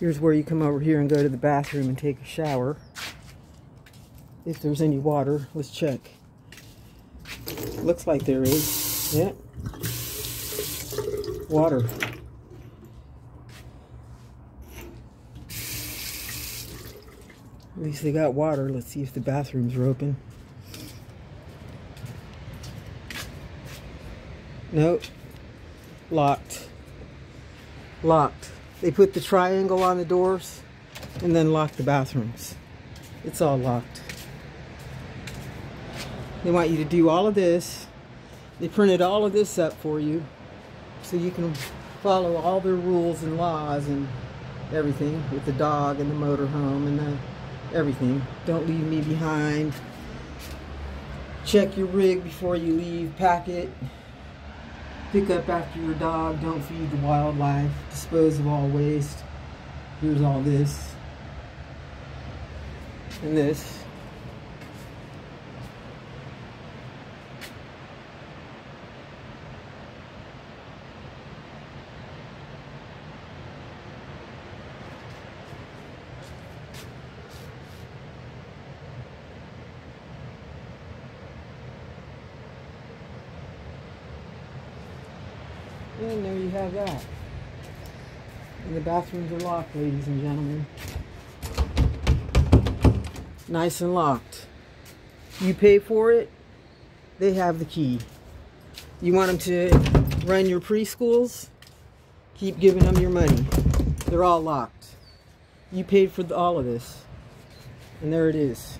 Here's where you come over here and go to the bathroom and take a shower. If there's any water, let's check. Looks like there is. Yeah. Water. At least they got water. Let's see if the bathrooms are open. Nope. Locked. Locked. They put the triangle on the doors and then locked the bathrooms. It's all locked. They want you to do all of this. They printed all of this up for you so you can follow all their rules and laws and everything with the dog and the motorhome and the everything. Don't leave me behind. Check your rig before you leave. Pack it. Pick up after your dog. Don't feed the wildlife. Dispose of all waste. Here's all this. And this. And there you have that. And the bathrooms are locked, ladies and gentlemen. Nice and locked. You pay for it, they have the key. You want them to run your preschools? Keep giving them your money. They're all locked. You paid for the, all of this. And there it is.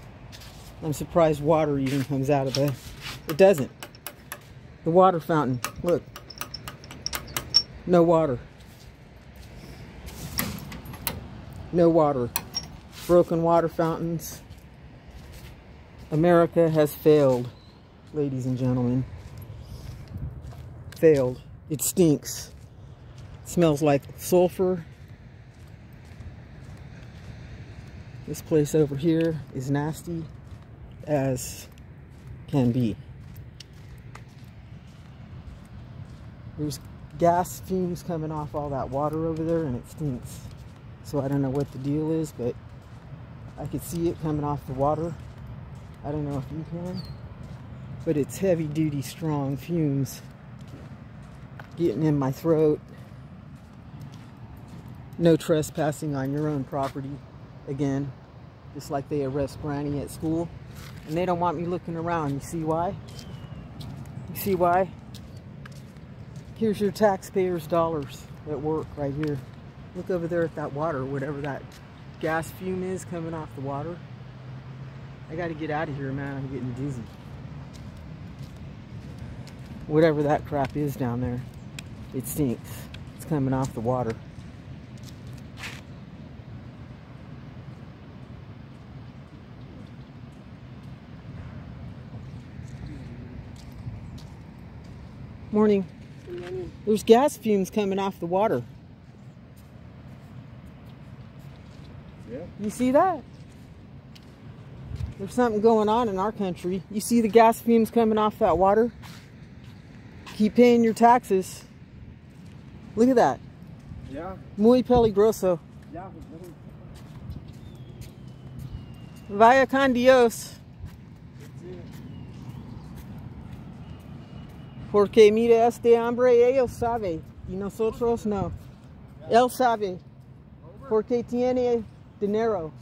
I'm surprised water even comes out of the... It doesn't. The water fountain. Look. No water. No water. Broken water fountains. America has failed, ladies and gentlemen. Failed. It stinks. It smells like sulfur. This place over here is nasty as can be. There's gas fumes coming off all that water over there and it stinks. So I don't know what the deal is, but I could see it coming off the water. I don't know if you can, but it's heavy duty strong fumes getting in my throat. No trespassing on your own property. Again, just like they arrest Granny at school. And they don't want me looking around. You see why? You see why? Here's your taxpayers' dollars at work right here. Look over there at that water, whatever that gas fume is coming off the water. I gotta get out of here, man. I'm getting dizzy. Whatever that crap is down there, it stinks. It's coming off the water. Morning. Morning. There's gas fumes coming off the water. Yeah. You see that? There's something going on in our country. You see the gas fumes coming off that water? Keep paying your taxes. Look at that. Yeah. Muy peligroso. Yeah. Vaya con Dios. Porque mire este hombre, ellos sabe. Y nosotros no. Él sabe. Porque tiene dinero.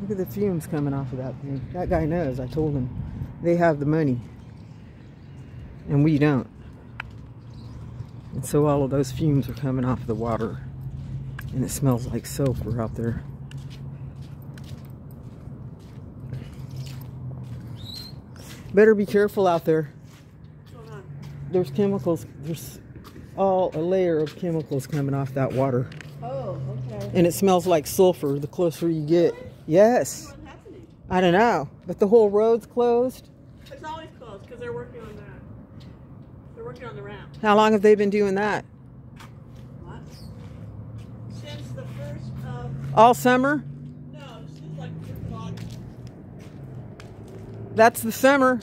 Look at the fumes coming off of that thing. That guy knows. I told him. They have the money. And we don't. And so all of those fumes are coming off of the water. And it smells like sulfur out there. Better be careful out there. There's chemicals. There's all a layer of chemicals coming off that water. Oh, okay. And it smells like sulfur the closer you get. Yes. What's happening? I don't know. But the whole road's closed. It's always closed because they're working on that. They're working on the ramp. How long have they been doing that? What? Since the first of All summer? no, since like the first of August. That's the summer.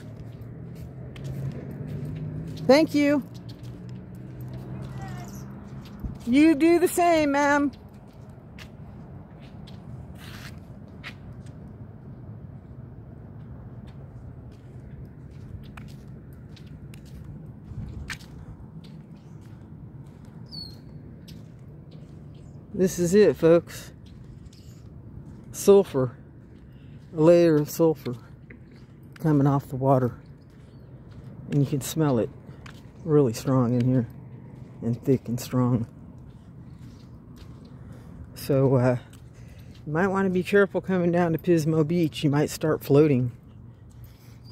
Thank you. You do the same, ma'am. This is it, folks. Sulfur. A layer of sulfur coming off the water. And you can smell it really strong in here. And thick and strong. So, uh, you might want to be careful coming down to Pismo Beach. You might start floating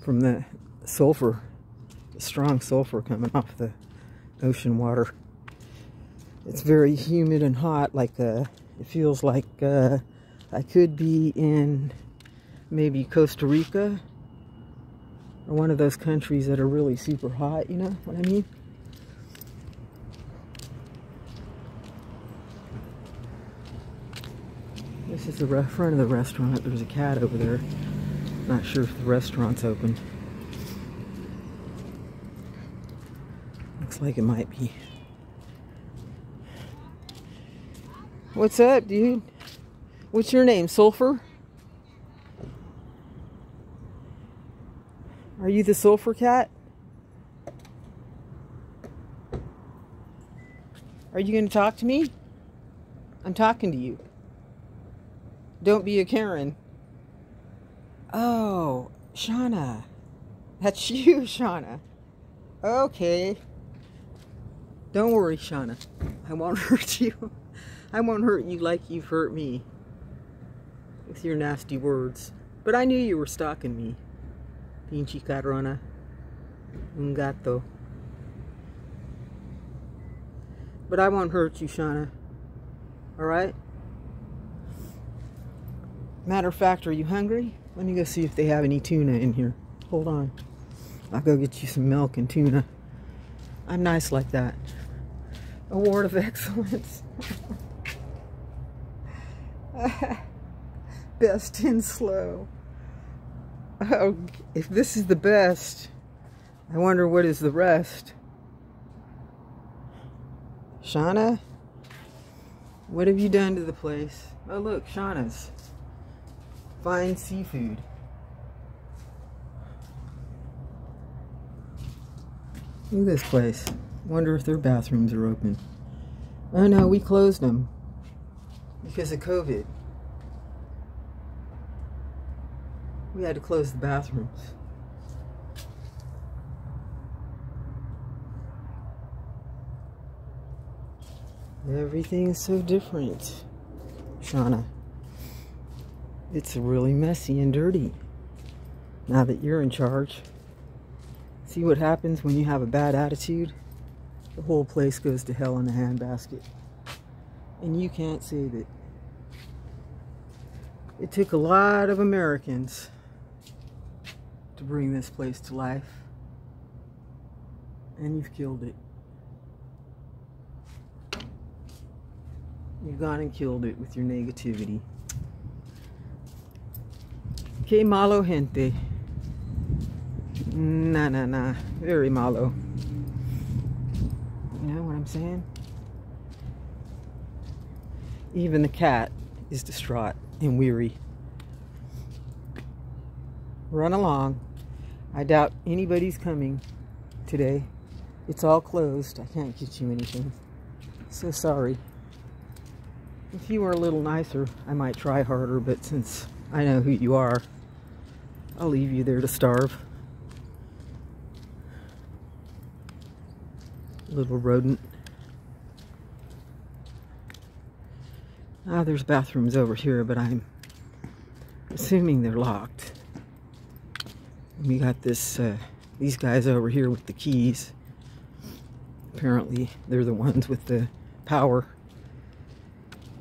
from the sulfur, the strong sulfur coming off the ocean water. It's very humid and hot, like uh, it feels like uh, I could be in maybe Costa Rica or one of those countries that are really super hot, you know what I mean? This is the front of the restaurant. There's a cat over there. Not sure if the restaurant's open. Looks like it might be. What's up, dude? What's your name? Sulfur? Are you the sulfur cat? Are you going to talk to me? I'm talking to you. Don't be a Karen. Oh, Shauna. That's you, Shauna. Okay. Don't worry, Shauna. I won't hurt you. I won't hurt you like you've hurt me. With your nasty words. But I knew you were stalking me. Pinchi carona. Un gato. But I won't hurt you, Shauna. Alright? Matter of fact, are you hungry? Let me go see if they have any tuna in here. Hold on. I'll go get you some milk and tuna. I'm nice like that. Award of Excellence. best in slow. Oh, if this is the best, I wonder what is the rest. Shauna, what have you done to the place? Oh look, Shauna's. Fine seafood. Look at this place. Wonder if their bathrooms are open. Oh no, we closed them because of COVID. We had to close the bathrooms. Everything's so different, Shauna. It's really messy and dirty now that you're in charge. See what happens when you have a bad attitude? The whole place goes to hell in a handbasket. And you can't save it. It took a lot of Americans to bring this place to life. And you've killed it. You've gone and killed it with your negativity. Que malo gente. Nah, nah, nah. Very malo. You know what I'm saying? Even the cat is distraught and weary. Run along. I doubt anybody's coming today. It's all closed. I can't get you anything. So sorry. If you were a little nicer, I might try harder, but since I know who you are, I'll leave you there to starve. Little rodent. Ah, there's bathrooms over here, but I'm assuming they're locked. We got this, uh, these guys over here with the keys. Apparently, they're the ones with the power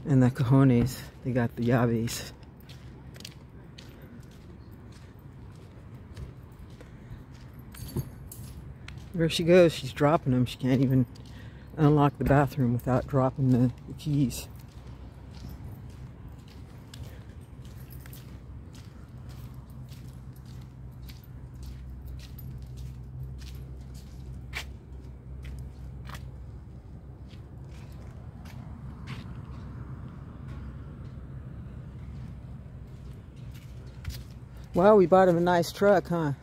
and the cojones. They got the llaves. There she goes. She's dropping them. She can't even unlock the bathroom without dropping the, the keys. Well, we bought him a nice truck, huh?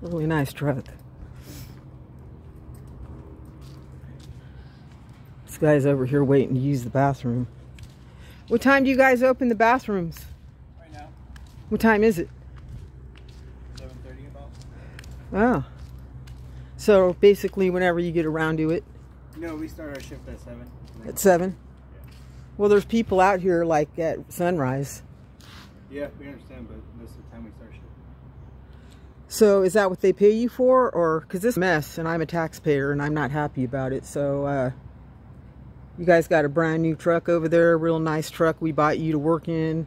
Really nice truck. This guy's over here waiting to use the bathroom. What time do you guys open the bathrooms? Right now, What time is it? 7.30 about. Oh. So basically whenever you get around to it No, we start our shift at 7. At 7. Well, there's people out here like at sunrise. yeah, we understand, but this is the time we start. So is that what they pay you for? Or, because this mess, and I'm a taxpayer and I'm not happy about it. So, uh, you guys got a brand new truck over there, a real nice truck we bought you to work in.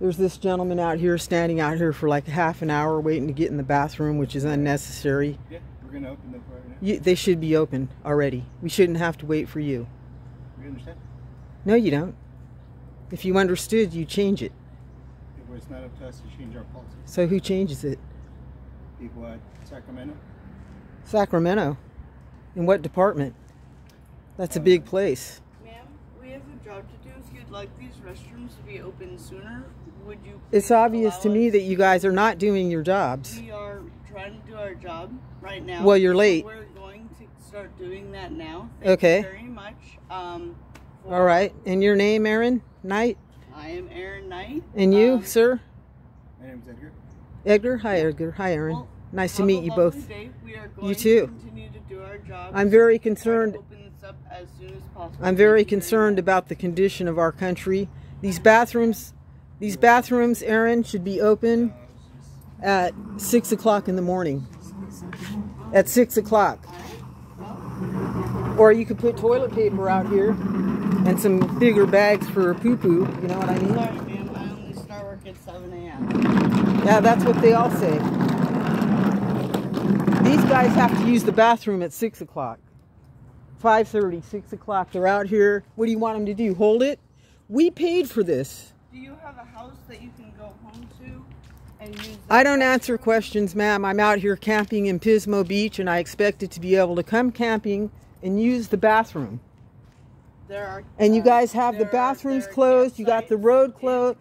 There's this gentleman out here standing out here for like half an hour waiting to get in the bathroom, which is unnecessary. Yeah, we're going to open them right now. You, they should be open already. We shouldn't have to wait for you. We understand? No, you don't. If you understood, you change it. If it's not up to us to change our policy. So who changes it? People at Sacramento, Sacramento. In what department? That's a big place. Ma'am, we have a job to do. If you'd like these restrooms to be open sooner, would you? It's obvious to me that you guys are not doing your jobs. We are trying to do our job right now. Well, you're so late. We're going to start doing that now. Thank Okay. You very much. Um, for- All right. And your name, Aaron Knight? I am Aaron Knight. And you, Um, sir? my name's Edgar. Edgar? Hi, Edgar. Hi, Aaron. well, nice to meet you both. Day. We are going You too. To continue to do our job. I'm very concerned. Open this up as soon as possible. I'm very concerned about the condition of our country. These bathrooms, these bathrooms, Aaron, should be open at six o'clock in the morning. At six o'clock. Or you could put toilet paper out here and some bigger bags for poo poo. You know what I mean? Sorry, ma'am. I only start work at 7 a.m. Yeah, that's what they all say. These guys have to use the bathroom at 6 o'clock. 5.30, 6 o'clock. They're out here. What do you want them to do? Hold it? We paid for this. Do you have a house that you can go home to? I don't answer questions, ma'am. I'm out here camping in Pismo Beach, and I expected to be able to come camping and use the bathroom. There are. And you guys have the bathrooms are closed, you got the road closed.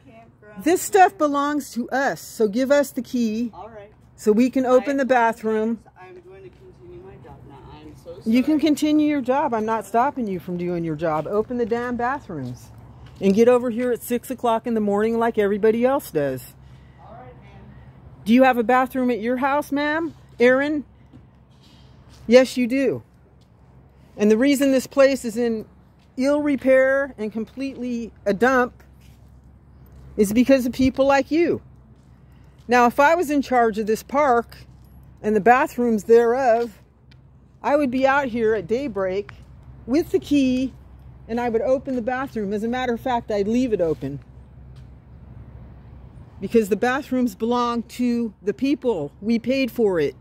This stuff belongs to us, so give us the key All right. so we can open I the bathroom. I'm going to continue my job now. I'm so sorry. You can continue your job. I'm not stopping you from doing your job. Open the damn bathrooms. And get over here at 6 o'clock in the morning like everybody else does. All right. Do you have a bathroom at your house, ma'am? Aaron? Yes, you do. And the reason this place is in ill repair and completely a dump is because of people like you. Now, if I was in charge of this park and the bathrooms thereof, I would be out here at daybreak with the key and I would open the bathroom. As a matter of fact, I'd leave it open because the bathrooms belong to the people. We paid for it.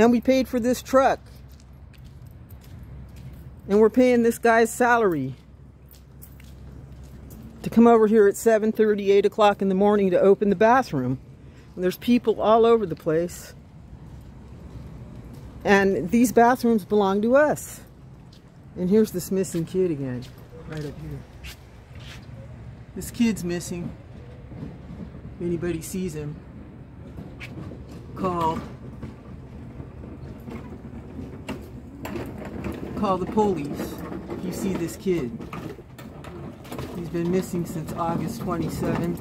And we paid for this truck. And we're paying this guy's salary to come over here at 7.30, 8 o'clock in the morning to open the bathroom. And there's people all over the place. And these bathrooms belong to us. And here's this missing kid again, right up here. This kid's missing. If anybody sees him, call. Call the police if you see this kid. He's been missing since August 27th.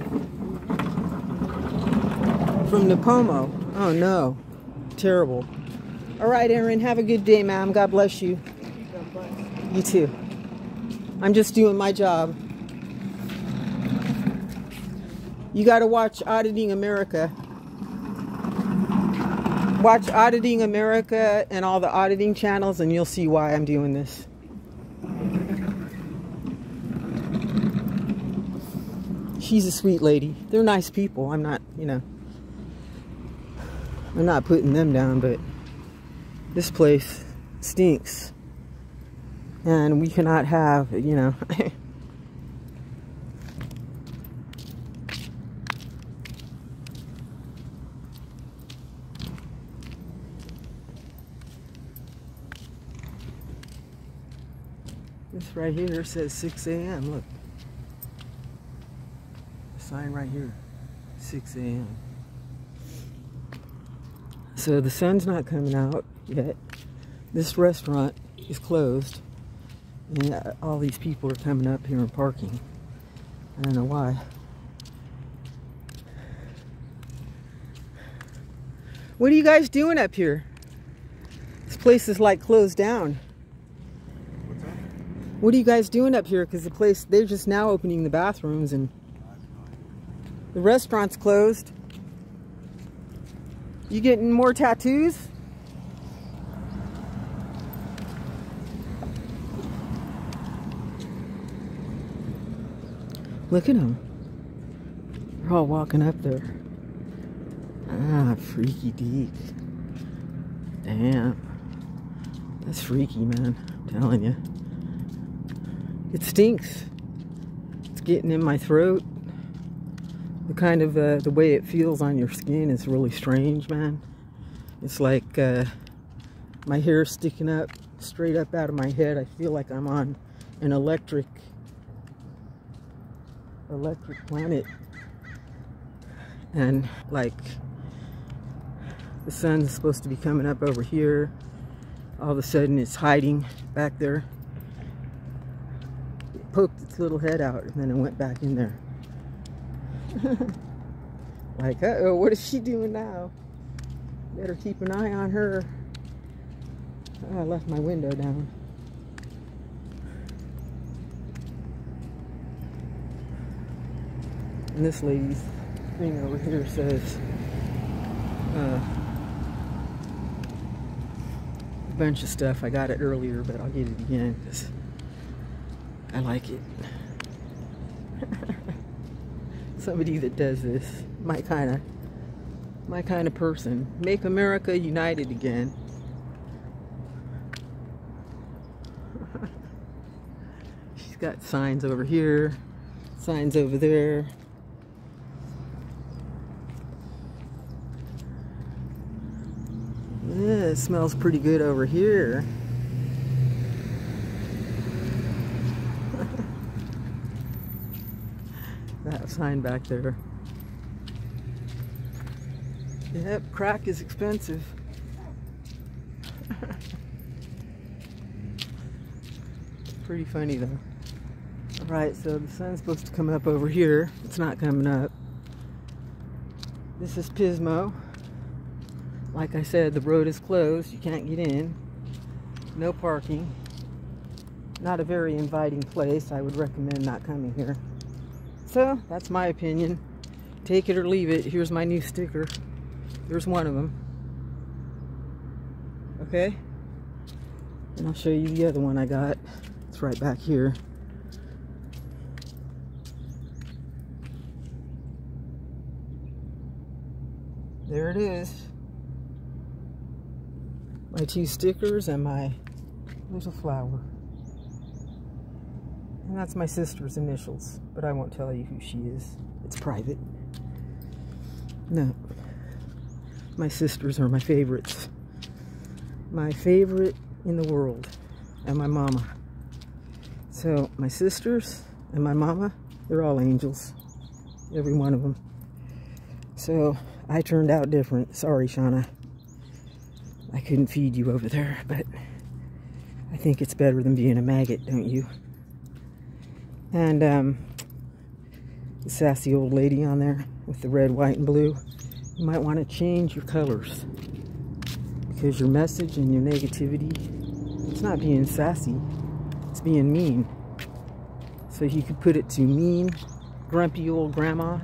From Nipomo. Oh no. Terrible. All right, Aaron, have a good day, ma'am. God bless you. You too. I'm just doing my job. You got to watch Auditing America. Watch Auditing America and all the auditing channels, and you'll see why I'm doing this. She's a sweet lady. They're nice people. I'm not, you know, I'm not putting them down, but this place stinks. And we cannot have, you know, This right here says 6 a.m. Look. The sign right here. 6 a.m. So the sun's not coming out yet. This restaurant is closed. And uh, all these people are coming up here and parking. I don't know why. What are you guys doing up here? This place is like closed down. What are you guys doing up here? Because the place, they're just now opening the bathrooms and the restaurant's closed. You getting more tattoos? Look at them. They're all walking up there. Ah, freaky deep. Damn. That's freaky, man. I'm telling you. It stinks. It's getting in my throat. The kind of, uh, the way it feels on your skin is really strange, man. It's like, uh, my hair sticking up straight up out of my head. I feel like I'm on an electric, electric planet. And like, the sun's supposed to be coming up over here. All of a sudden it's hiding back there. Poked its little head out and then it went back in there. like, uh-oh, what is she doing now? Better keep an eye on her. Oh, I left my window down. And this lady's thing over here says, uh, a bunch of stuff. I got it earlier, but I'll get it again because I like it. Somebody that does this, my kind of, my kind of person. Make America united again. She's got signs over here, signs over there. Yeah, it smells pretty good over here. that sign back there. Yep, crack is expensive. pretty funny though. Alright, so the sun's supposed to come up over here. It's not coming up. This is Pismo. Like I said, the road is closed. You can't get in. No parking. Not a very inviting place. I would recommend not coming here. So, that's my opinion. Take it or leave it. Here's my new sticker. There's one of them. Okay? And I'll show you the other one I got. It's right back here. There it is. My two stickers and my little flower. And that's my sister's initials, but I won't tell you who she is. It's private. No. My sisters are my favorites. My favorite in the world. And my mama. So, my sisters and my mama, they're all angels. Every one of them. So, I turned out different. Sorry, Shauna. I couldn't feed you over there, but I think it's better than being a maggot, don't you? And, um, the sassy old lady on there with the red, white, and blue, you might want to change your colors because your message and your negativity, it's not being sassy, it's being mean. So you could put it to mean, grumpy old grandma.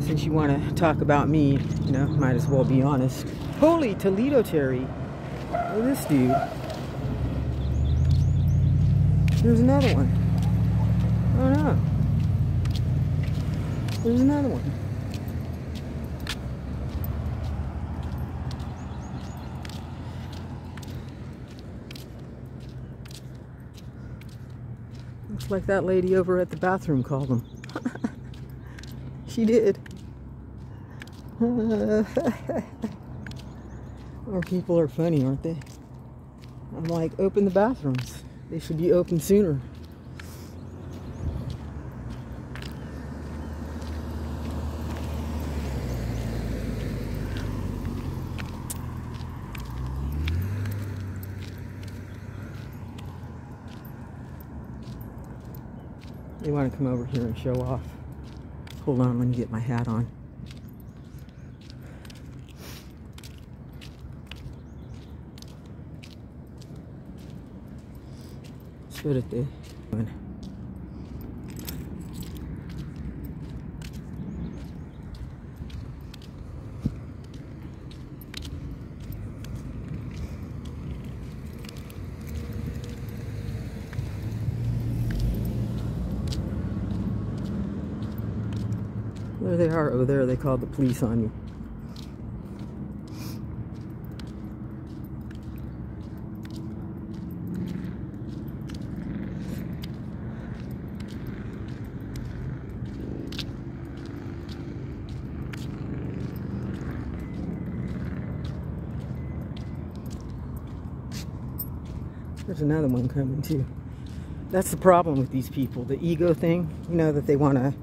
Since you want to talk about me, you know, might as well be honest. Holy Toledo Terry. Look at this dude. There's another one. Oh no. There's another one. Looks like that lady over at the bathroom called him. she did. Our people are funny, aren't they? I'm like, open the bathrooms. They should be open sooner. They want to come over here and show off. Hold on, let me get my hat on. Espérate. Bueno. There they are over there. They called the police on you. There's another one coming too. That's the problem with these people. The ego thing, you know, that they want to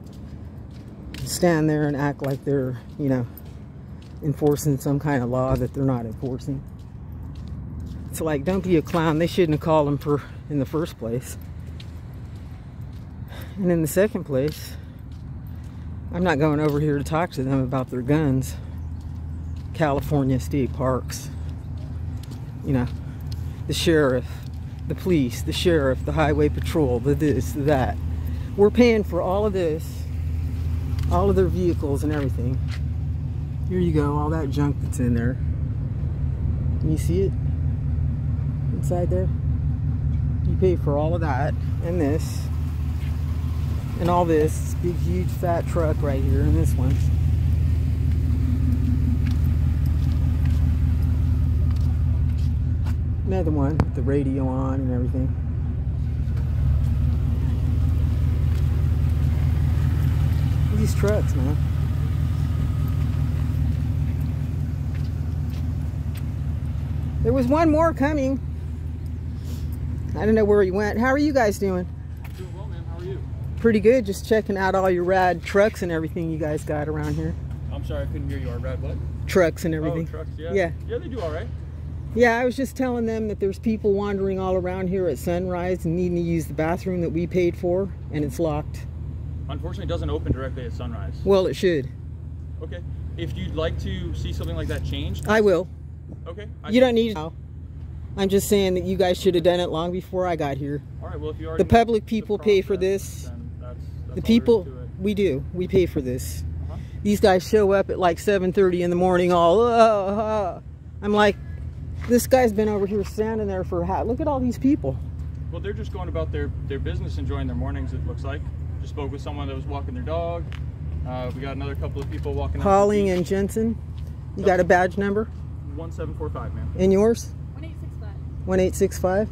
stand there and act like they're, you know, enforcing some kind of law that they're not enforcing. It's like, don't be a clown. They shouldn't have called them for in the first place. And in the second place, I'm not going over here to talk to them about their guns. California state parks. You know, the sheriff, the police, the sheriff, the highway patrol, the this, the that. We're paying for all of this all of their vehicles and everything. Here you go, all that junk that's in there. Can you see it? Inside there? You pay for all of that and this and all this big huge fat truck right here and this one. Another one with the radio on and everything. These trucks, man. There was one more coming. I don't know where he went. How are you guys doing? Doing well, man. How are you? Pretty good. Just checking out all your rad trucks and everything you guys got around here. I'm sorry, I couldn't hear you. Our rad what? Trucks and oh, everything. Oh, trucks, yeah. Yeah. Yeah, they do all right. Yeah, I was just telling them that there's people wandering all around here at sunrise and needing to use the bathroom that we paid for, and it's locked. Unfortunately, it doesn't open directly at sunrise. Well, it should. Okay. If you'd like to see something like that changed, I will. okay. I You don't need to. I'm just saying that you guys should have done it long before I got here. All right. Well, if you already The public people pay for this. that's, that's The people, we do. We pay for this. Uh-huh. These guys show up at like 7:30 in the morning, all. Uh, uh. I'm like, this guy's been over here standing there for a hat. Look at all these people. Well, they're just going about their their business, enjoying their mornings. It looks like. Just spoke with someone that was walking their dog. Uh, we got another couple of people walking. out to the Pauling beach. and Jensen. You got a badge number one seven four five, man. in yours? 1865. 1865.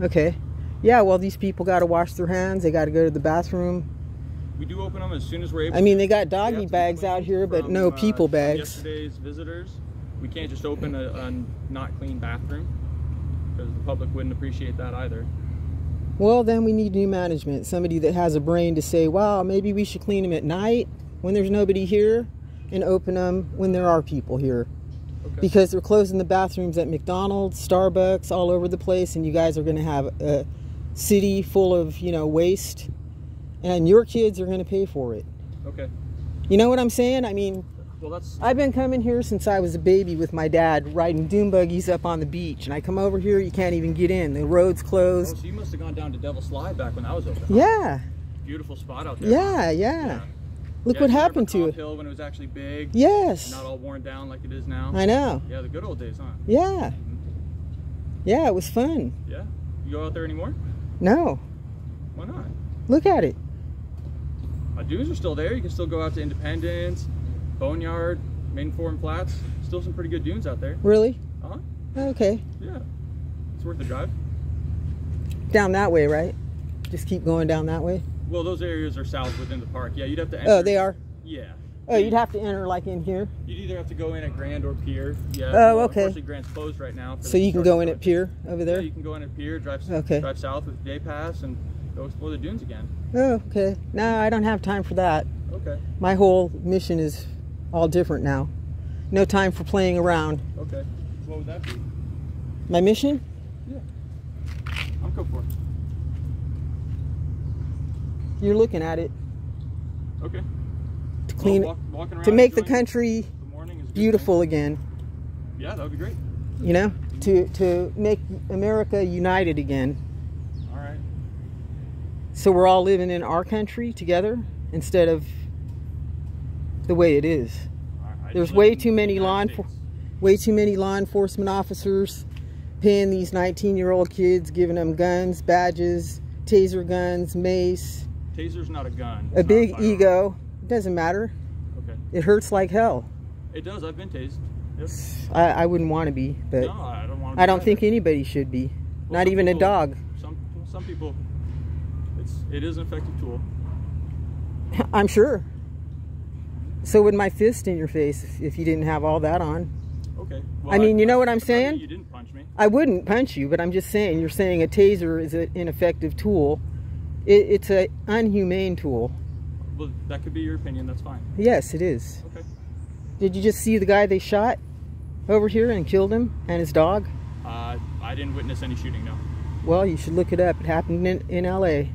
Okay. Yeah. Well, these people got to wash their hands. They got to go to the bathroom. We do open them as soon as we're able. I mean, they got doggy bags out here, but from, no uh, people from bags. Yesterday's visitors, we can't just open a, a not clean bathroom because the public wouldn't appreciate that either. Well, then we need new management. Somebody that has a brain to say, wow, maybe we should clean them at night when there's nobody here and open them when there are people here. Okay. Because they're closing the bathrooms at McDonald's, Starbucks, all over the place, and you guys are going to have a city full of, you know, waste, and your kids are going to pay for it. okay. You know what I'm saying? I mean, Well, that's I've been coming here since I was a baby with my dad, riding dune buggies up on the beach, and I come over here, you can't even get in. The road's oh, closed. so you must have gone down to Devil Slide back when that was open. huh? Yeah, Beautiful spot out there. yeah, yeah. Look Yeah, what happened to it. Hill when it was actually big. Yes, Not all worn down like it is now. I know. Yeah, the good old days, huh? Yeah, yeah, it was fun. Yeah. You go out there anymore? No, Why not? look at it. Uh, dunes are still there. You can still go out to Independence, Boneyard, Maidenform Flats. Still some pretty good dunes out there. Really? Uh huh. Okay. Yeah. It's worth the drive. Down that way, right? Just keep going down that way. Well, those areas are south within the park. Yeah, you'd have to enter. Oh, they are. Yeah. Oh, you'd have to enter like in here. You'd either have to go in at Grand or Pier. Yeah. Oh, well, okay. Unfortunately, Grand's closed right now. So you can go in at. Pier over Yeah, there? you can go in at Pier, drive Okay. drive south with day pass, and go explore the dunes again. Oh, okay. No, I don't have time for that. Okay. My whole mission is all different now. No time for playing around. Okay. What would that be? My mission? Yeah. I'm good for it. You're looking at it Okay. to clean Well, walk, walking to make the country the morning is a good beautiful again. Yeah, that would be great. You know, to to make America united again. All right. So we're all living in our country together instead of the way it is. All right. I There's way too many law United enfor- States. way too many law enforcement officers paying these 19 year old kids, giving them guns, badges, taser guns, mace, Taser's not a gun. It's a big firearm. ego. It doesn't matter. Okay. It hurts like hell. It does. I've been tased. Yep. I, I wouldn't want to be, but no, I don't want. I don't think anybody should be. Well, Not even a dog. Some some people, it's it is an effective tool. I'm sure. So would my fist in your face if, if you didn't have all that on. Okay. I mean, you know what I'm I saying? You didn't punch me. I wouldn't punch you, but I'm just saying you're saying a taser is an ineffective tool. It, it's an unhumane tool. Well, that could be your opinion. That's fine. Yes, it is. Okay. Did you just see the guy they shot over here and killed him and his dog? Uh, I didn't witness any shooting. No. Well, you should look it up. It happened in, in L.A.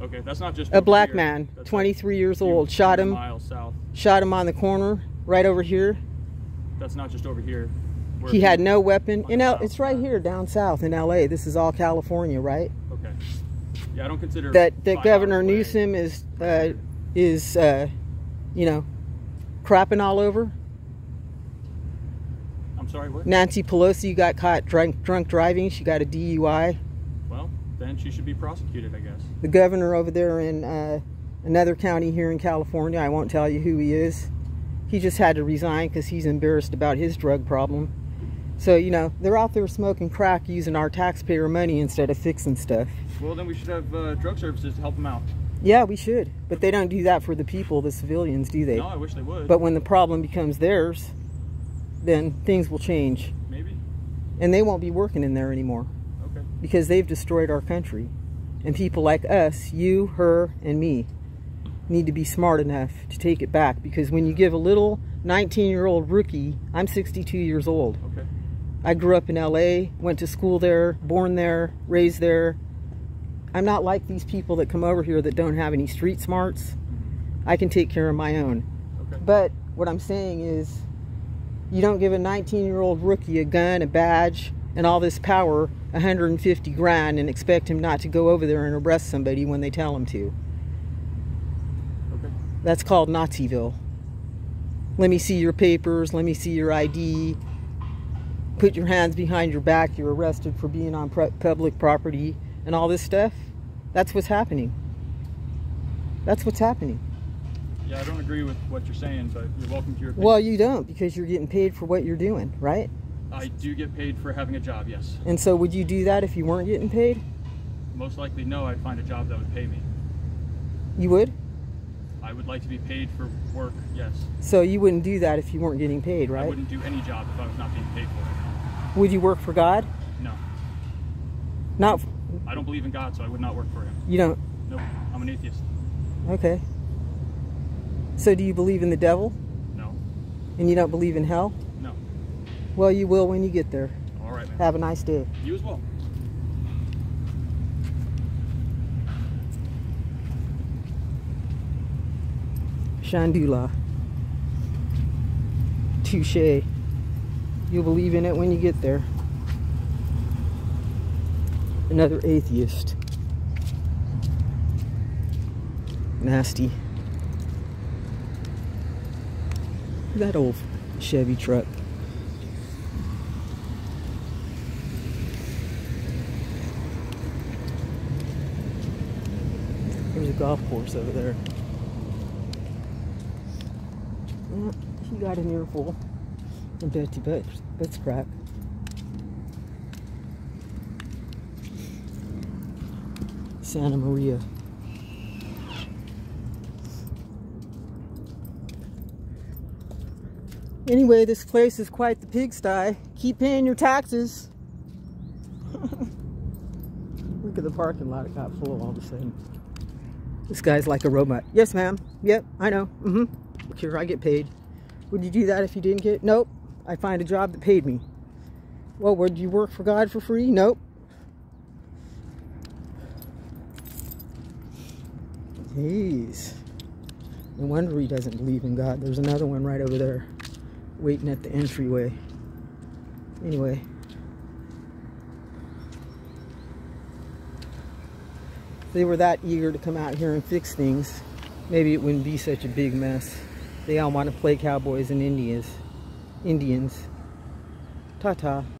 Okay, that's not just A black here. man, That's 23 years old, shot him, Miles south. shot him on the corner right over here. That's not just over here. He had no weapon. L, South. it's right here down south in L.A. This is all California, right? Okay. Yeah, I don't consider That that Governor. Newsom is uh, is uh, you know crapping all over. I'm sorry. What? Nancy Pelosi got caught drunk drunk driving. She got a DUI. Then she should be prosecuted, I guess. The governor over there in uh, another county here in California, I won't tell you who he is. He just had to resign because he's embarrassed about his drug problem. So you know they're out there smoking crack using our taxpayer money instead of fixing stuff. Well, then we should have uh, drug services to help them out. Yeah, we should, but they don't do that for the people, the civilians, do they? No, I wish they would. But when the problem becomes theirs, then things will change. maybe. And they won't be working in there anymore. Because they've destroyed our country. And people like us, you, her, and me, need to be smart enough to take it back because when you give a little 19 year old rookie, I'm 62 years old. Okay. I grew up in LA, went to school there, born there, raised there. I'm not like these people that come over here that don't have any street smarts. I can take care of my own. Okay. But what I'm saying is, you don't give a 19 year old rookie a gun, a badge, and all this power, 150 grand, and expect him not to go over there and arrest somebody when they tell him to. Okay. That's called Naziville. Let me see your papers, let me see your ID. Put your hands behind your back, you're arrested for being on pu- public property, and all this stuff. That's what's happening. That's what's happening. Yeah, I don't agree with what you're saying, but you're welcome to your opinion. Well, you don't because you're getting paid for what you're doing, right? I do get paid for having a job, yes. And so, would you do that if you weren't getting paid? Most likely, no, I'd find a job that would pay me. You would? I would like to be paid for work, yes. So, you wouldn't do that if you weren't getting paid, right? I wouldn't do any job if I was not being paid for it. Would you work for God? No. Not, I don't believe in God, so I would not work for him. you don't. Nope. I'm an atheist. Okay. So, do you believe in the devil No. and you don't believe in hell? Well, you will when you get there. All right, man. Have a nice day. You as well. Shandula. Touche. You'll believe in it when you get there. Another atheist. Nasty. That old Chevy truck. Golf course over there. He got an earful. I bet you bet that's crack. Santa Maria. Anyway, this place is quite the pigsty. Keep paying your taxes. Look at the parking lot. It got full all of a sudden. This guy's like a robot. Yes, ma'am. Yep, I know. Mm-hmm. Here, I get paid. Would you do that if you didn't get? Nope. I find a job that paid me. Well, would you work for God for free? Nope. Jeez. No wonder he doesn't believe in God. There's another one right over there waiting at the entryway. Anyway. They were that eager to come out here and fix things, maybe it wouldn't be such a big mess. They all want to play cowboys and Indians. Indians. Ta-ta.